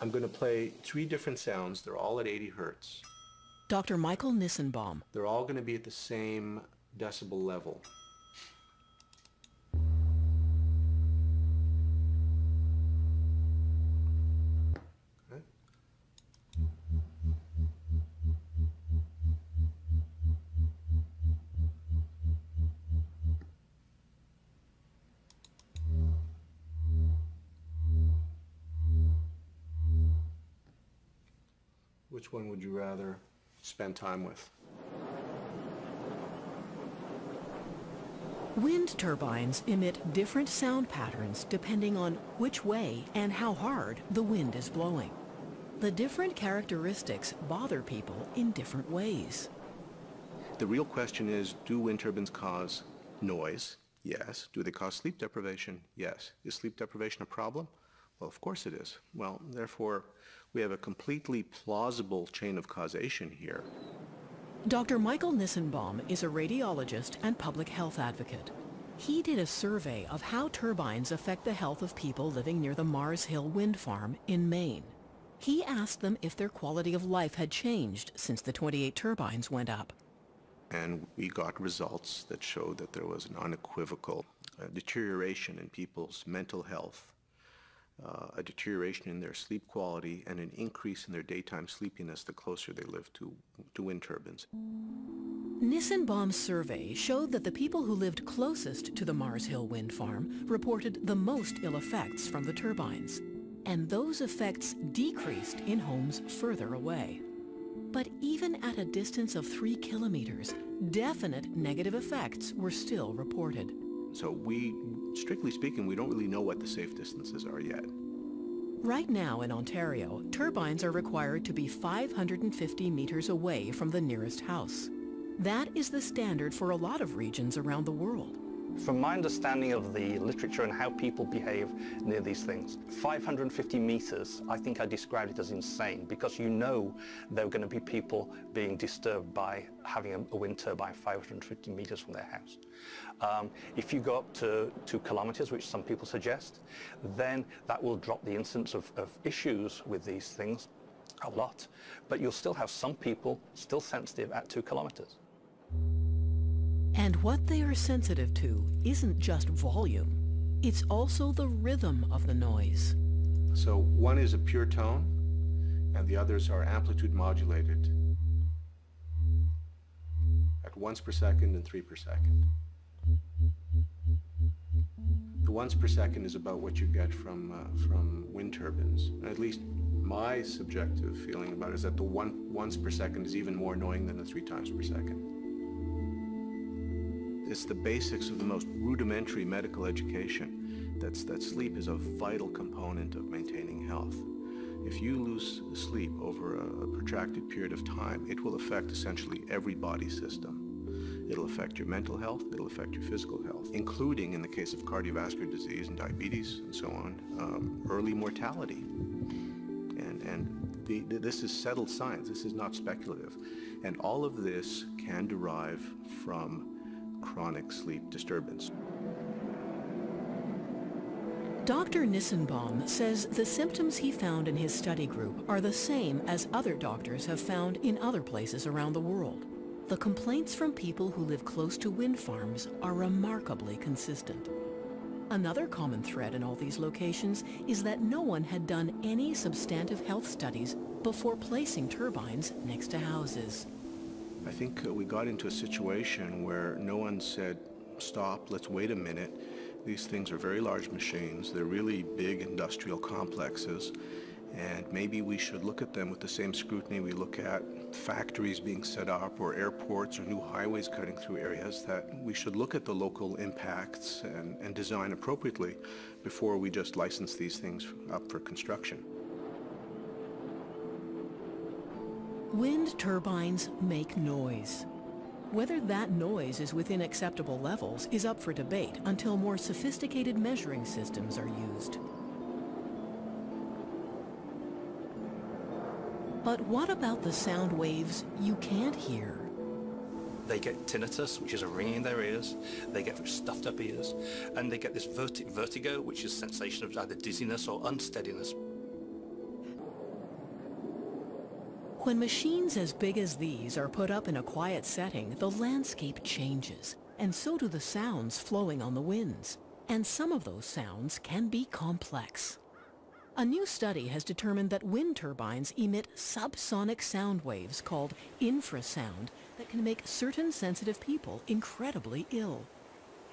I'm going to play three different sounds. They're all at 80 hertz. Dr. Michael Nissenbaum. They're all going to be at the same decibel level. Which one would you rather spend time with? Wind turbines emit different sound patterns depending on which way and how hard the wind is blowing. The different characteristics bother people in different ways. The real question is, do wind turbines cause noise? Yes. Do they cause sleep deprivation? Yes. Is sleep deprivation a problem? Well, of course it is. Well, therefore, we have a completely plausible chain of causation here. Dr. Michael Nissenbaum is a radiologist and public health advocate. He did a survey of how turbines affect the health of people living near the Mars Hill wind farm in Maine. He asked them if their quality of life had changed since the 28 turbines went up. And we got results that showed that there was an unequivocal uh, deterioration in people's mental health, uh, a deterioration in their sleep quality, and an increase in their daytime sleepiness the closer they lived to, to wind turbines. Nissenbaum's survey showed that the people who lived closest to the Mars Hill wind farm reported the most ill effects from the turbines, and those effects decreased in homes further away. But even at a distance of three kilometers, definite negative effects were still reported. So we, strictly speaking, we don't really know what the safe distances are yet. Right now in Ontario, turbines are required to be 550 meters away from the nearest house. That is the standard for a lot of regions around the world. From my understanding of the literature and how people behave near these things, 550 meters, I think I described it as insane because you know there are going to be people being disturbed by having a, wind turbine 550 meters from their house. Um, if you go up to two kilometers, which some people suggest, then that will drop the incidence of, of issues with these things a lot. But you'll still have some people still sensitive at two kilometers. And what they are sensitive to isn't just volume. It's also the rhythm of the noise. So one is a pure tone, and the others are amplitude modulated at once per second and three per second. The once per second is about what you get from, uh, from wind turbines. At least my subjective feeling about it is that the one once per second is even more annoying than the three times per second. It's the basics of the most rudimentary medical education. That's, that sleep is a vital component of maintaining health. If you lose sleep over a, protracted period of time, it will affect essentially every body system. It'll affect your mental health, it'll affect your physical health, including in the case of cardiovascular disease and diabetes and so on, um, early mortality. And, and the, the, this is settled science, this is not speculative. And all of this can derive from chronic sleep disturbance. Dr. Nissenbaum says the symptoms he found in his study group are the same as other doctors have found in other places around the world. The complaints from people who live close to wind farms are remarkably consistent. Another common thread in all these locations is that no one had done any substantive health studies before placing turbines next to houses. I think uh, we got into a situation where no one said, stop, let's wait a minute. These things are very large machines. They're really big industrial complexes. And maybe we should look at them with the same scrutiny we look at factories being set up or airports or new highways cutting through areas, that we should look at the local impacts and, and design appropriately before we just license these things up for construction. Wind turbines make noise. Whether that noise is within acceptable levels is up for debate until more sophisticated measuring systems are used. But what about the sound waves you can't hear? They get tinnitus, which is a ringing in their ears. They get stuffed up ears. And they get this verti vertigo, which is sensation of either dizziness or unsteadiness. When machines as big as these are put up in a quiet setting, the landscape changes, and so do the sounds flowing on the winds. And some of those sounds can be complex. A new study has determined that wind turbines emit subsonic sound waves called infrasound that can make certain sensitive people incredibly ill.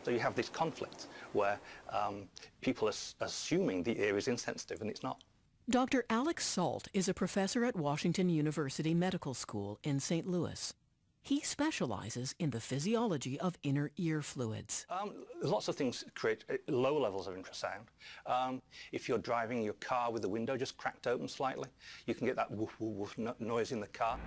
So you have this conflict where um, people are assuming the ear is insensitive and it's not. Dr. Alex Salt is a professor at Washington University Medical School in St. Louis. He specializes in the physiology of inner ear fluids. Um, lots of things create uh, low levels of infrasound. Um, if you're driving your car with the window just cracked open slightly, you can get that woof, woof, woof noise in the car.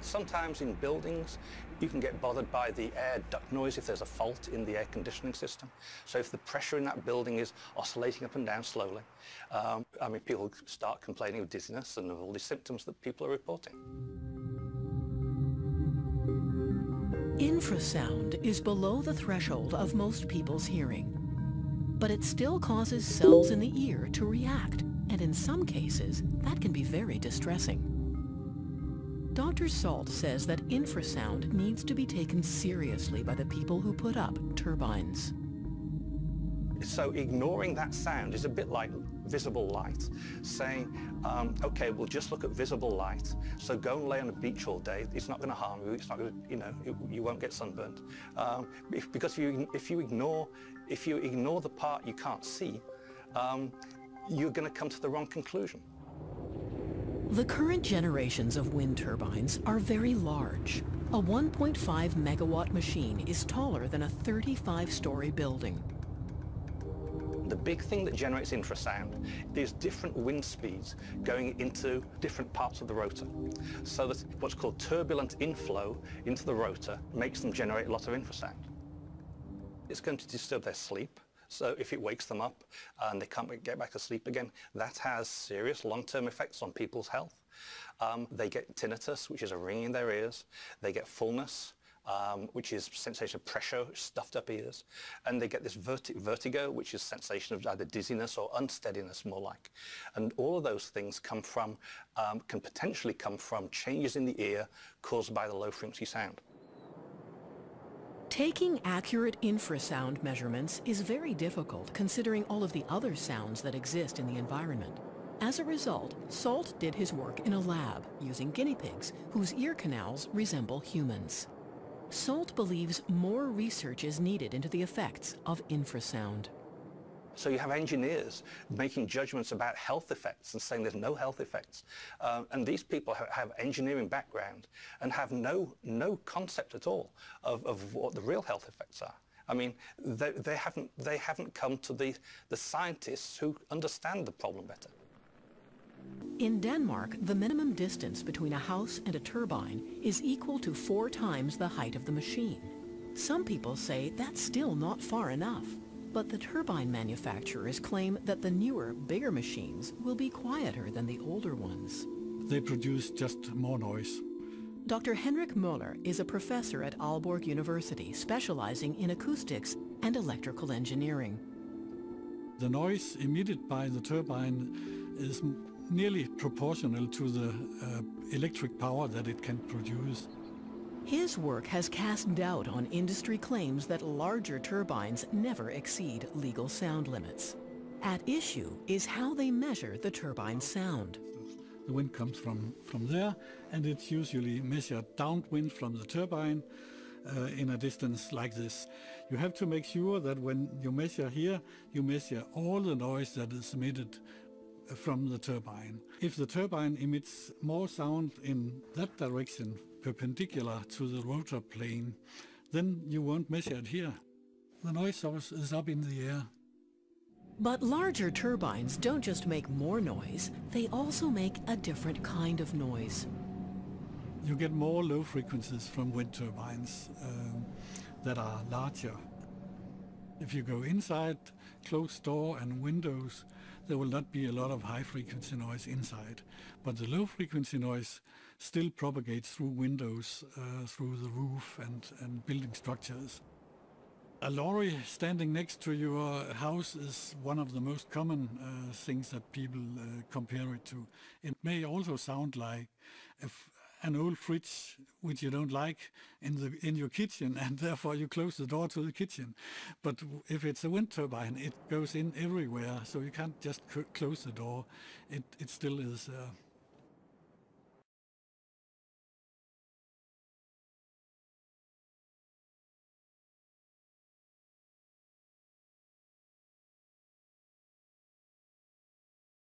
Sometimes in buildings, you can get bothered by the air duct noise if there's a fault in the air conditioning system. So if the pressure in that building is oscillating up and down slowly, um, I mean, people start complaining of dizziness and of all these symptoms that people are reporting. Infrasound is below the threshold of most people's hearing, but it still causes cells in the ear to react, and in some cases, that can be very distressing. Dr. Salt says that infrasound needs to be taken seriously by the people who put up turbines. So ignoring that sound is a bit like visible light, saying, um, okay, we'll just look at visible light. So go and lay on a beach all day. It's not going to harm you. It's not going to, you know, it, you won't get sunburnt. Um, if, because if you, if you ignore, if you ignore the part you can't see, um, you're going to come to the wrong conclusion. The current generations of wind turbines are very large. A 1.5 megawatt machine is taller than a 35-story building. The big thing that generates infrasound is different wind speeds going into different parts of the rotor. So that what's called turbulent inflow into the rotor makes them generate a lot of infrasound. It's going to disturb their sleep. So if it wakes them up and they can't get back to sleep again, that has serious long-term effects on people's health. Um, they get tinnitus, which is a ringing in their ears. They get fullness, um, which is sensation of pressure, stuffed up ears. And they get this verti vertigo, which is sensation of either dizziness or unsteadiness more like. And all of those things come from, um, can potentially come from changes in the ear caused by the low frequency sound. Taking accurate infrasound measurements is very difficult considering all of the other sounds that exist in the environment. As a result, Salt did his work in a lab using guinea pigs whose ear canals resemble humans. Salt believes more research is needed into the effects of infrasound. So you have engineers making judgments about health effects and saying there's no health effects. Um, and these people have, have, engineering background and have no, no concept at all of, of what the real health effects are. I mean, they, they, haven't, they haven't come to the, the scientists who understand the problem better. In Denmark, the minimum distance between a house and a turbine is equal to four times the height of the machine. Some people say that's still not far enough. But the turbine manufacturers claim that the newer, bigger machines will be quieter than the older ones. They produce just more noise. Dr. Henrik Møller is a professor at Aalborg University specializing in acoustics and electrical engineering. The noise emitted by the turbine is nearly proportional to the uh, electric power that it can produce. His work has cast doubt on industry claims that larger turbines never exceed legal sound limits. At issue is how they measure the turbine sound. The wind comes from, from there and it's usually measured downwind from the turbine uh, in a distance like this. You have to make sure that when you measure here, you measure all the noise that is emitted from the turbine. If the turbine emits more sound in that direction perpendicular to the rotor plane, then you won't measure it here. The noise source is up in the air. But larger turbines don't just make more noise, they also make a different kind of noise. You get more low frequencies from wind turbines um, that are larger. If you go inside closed door and windows, there will not be a lot of high frequency noise inside. But the low frequency noise still propagates through windows, uh, through the roof and, and building structures. A lorry standing next to your house is one of the most common uh, things that people uh, compare it to. It may also sound like an old fridge which you don't like in the in your kitchen and therefore you close the door to the kitchen but if it's a wind turbine it goes in everywhere so you can't just close the door it it still is uh,